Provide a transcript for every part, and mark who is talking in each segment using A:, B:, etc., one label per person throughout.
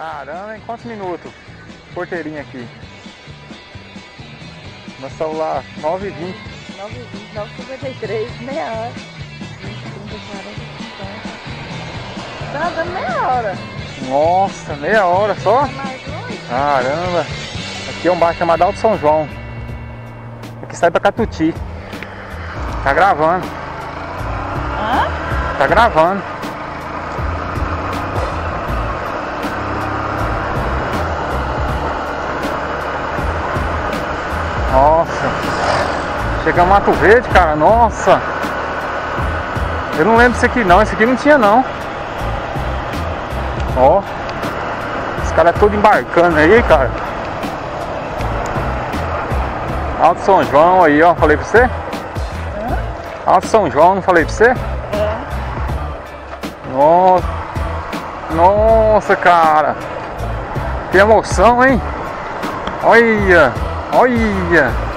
A: Caramba, em quantos minutos? Porteirinha aqui. Meu celular 9h20.
B: 9h20, 9h53, meia hora. 20, 30, 40, 50. Tá dando meia hora.
A: Nossa, meia hora só?
B: Tá mais longe?
A: Caramba. Aqui é um bar chamado Alto São João. Aqui sai pra Catuti. Tá gravando.
B: Hã?
A: Tá gravando. Chegamos a Mato Verde, cara. Nossa. Eu não lembro disso aqui não. Esse aqui não tinha não. Ó. Os caras todos embarcando aí, cara. Alto São João aí, ó. Falei pra você? Alto São João, não falei pra você?
B: É.
A: Nossa. Nossa, cara. Que emoção, hein? Olha. Olha.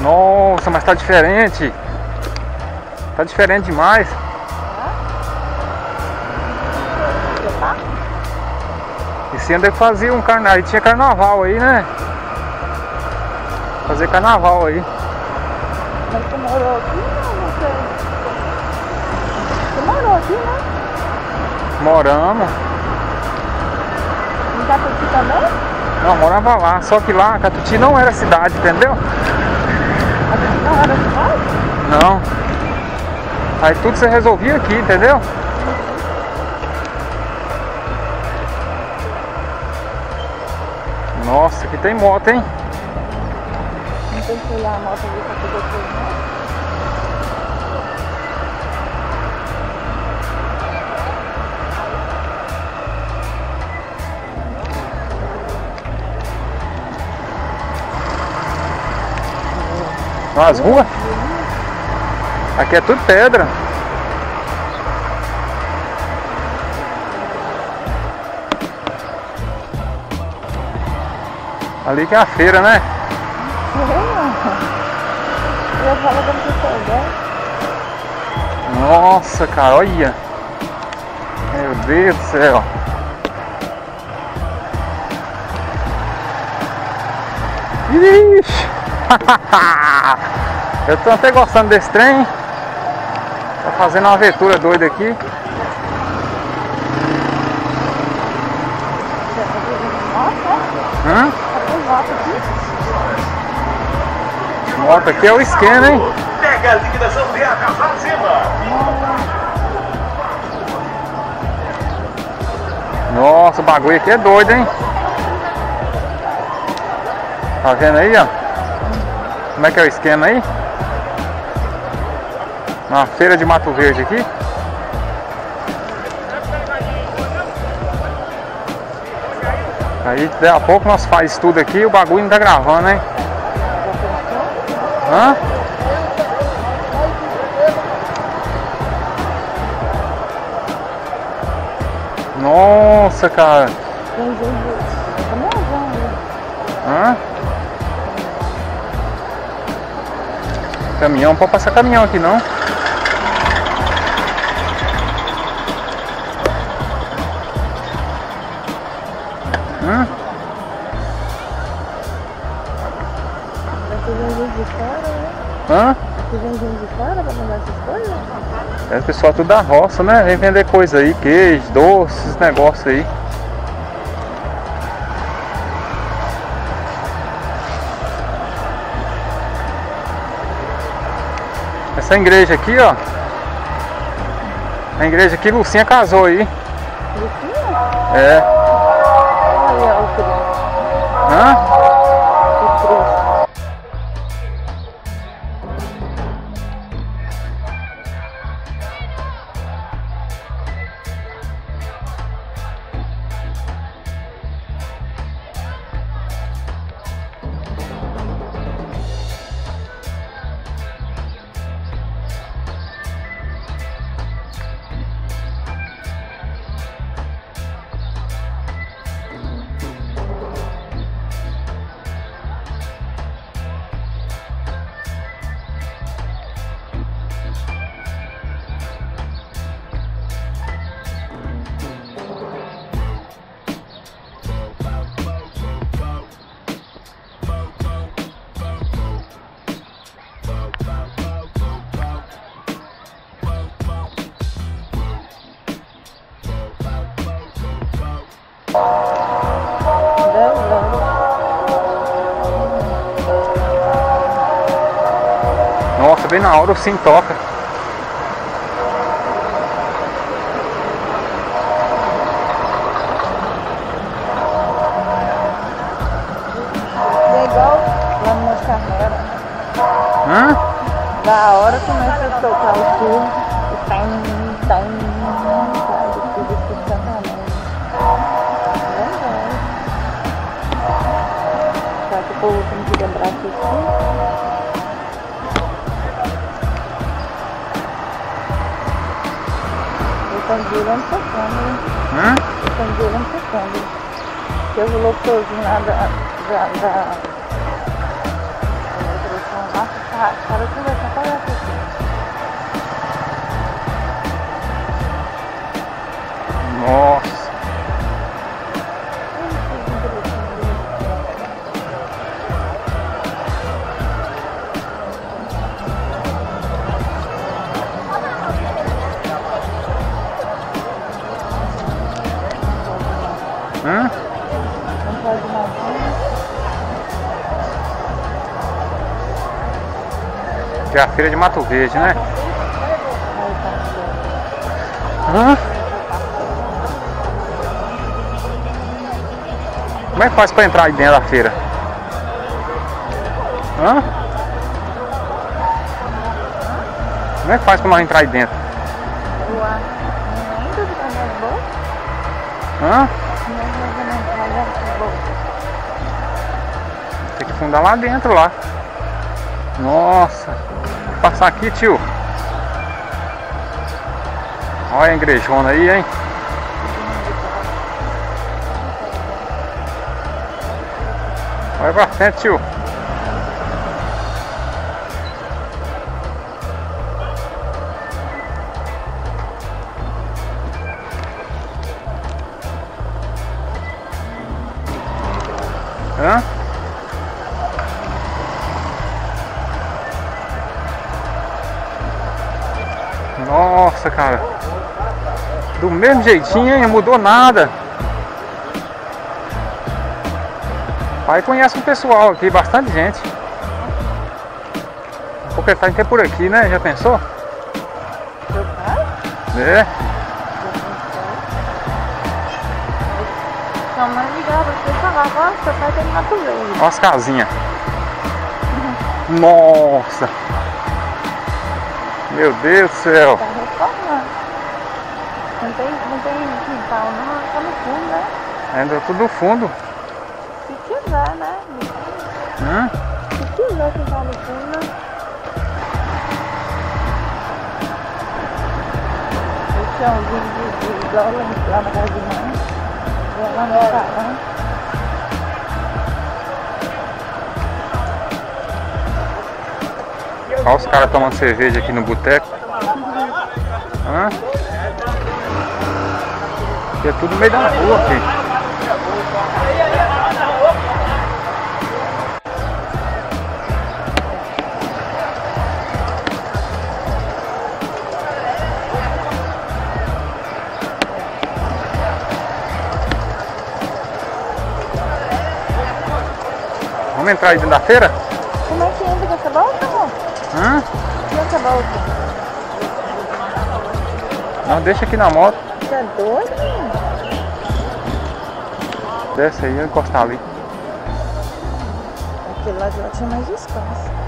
A: Nossa, mas tá diferente. Tá diferente demais. Esse ano é que fazia um carnaval. Aí tinha carnaval aí, né? Fazer carnaval aí.
B: Mas você morou aqui ou você... Você morou aqui, né?
A: Moramos.
B: Em Catuti também?
A: Não, morava lá. Só que lá, Catuti não era cidade, entendeu?
B: Não.
A: Aí tudo você resolvia aqui, entendeu? Nossa, aqui tem moto, hein?
B: Não tem que olhar a moto ali pra poder
A: Nas ruas. Aqui é tudo pedra. Ali que é a feira, né?
B: Eu souber.
A: Nossa, cara, olha. Meu Deus do céu. Ixi. Eu tô até gostando desse trem. Tô fazendo uma aventura doida aqui. Hã?
B: moto aqui?
A: É o esquema, hein?
C: Pega a liquidação cima.
A: Nossa, o bagulho aqui é doido, hein? Tá vendo aí, ó? Como é que é o esquema aí? Uma feira de Mato Verde aqui. Aí daqui a pouco nós faz tudo aqui o bagulho não tá gravando, hein? Hã? Nossa, cara. Caminhão, pode passar caminhão aqui não.
B: Né?
A: Hã?
B: Aqui de fora pra mandar essas coisas?
A: É pessoal tudo da roça, né? Vem vender coisa aí, queijo, doce, esses negócios aí. Essa igreja aqui, ó. A igreja aqui, Lucinha casou aí.
B: Lucinha?
A: É.
B: Olha o.
A: Hã?
B: Nossa,
A: bem na hora o sim toca.
B: É igual lá no Moscarrera.
A: Hã?
B: Da hora começa a tocar o surdo. E tá, tá, povo tem que lembrar que aqui. O candeeiro é um tocando, né?
A: Hã?
B: O candeeiro é um tocando. Teve o locutorzinho lá da. da. da. da direção lá, cara, cara conversando com a pessoa.
A: Nossa. É a feira de Mato Verde, né? Hã? Como é que faz pra entrar aí dentro da feira? Hã? Como é que faz pra nós entrar aí dentro? Hã? Tem que fundar lá dentro lá. Nossa. Passar aqui, tio. Olha a igrejona aí, hein? Vai frente, tio. Hã? Nossa, cara. Do mesmo jeitinho, hein? Não mudou nada. Pai conhece um pessoal aqui, bastante gente. Porque tá até por aqui, né? Já pensou? É.
B: Sua mãe ligava e falava, pai tem mato verde.
A: Olha as casinhas. Nossa. Meu Deus do céu.
B: Tá. Não tem, não tem quintal não, tá no fundo, né?
A: Ainda tudo no fundo.
B: Se quiser, né?
A: Hã?
B: Se quiser ficar no fundo. O chãozinho de, de isola lá na casa de mãe. E ela no salão.
A: Olha os caras tomando cerveja aqui no boteco. Hã? Aqui é tudo no meio da rua aqui. Vamos entrar aí dentro da feira?
B: Como é que entra com essa bolsa, amor?
A: Hã?
B: E essa bolsa?
A: Não, deixa aqui na moto.
B: É doido?
A: Desce aí, encostar ali.
B: Aquele lá de lá tinha mais descanso.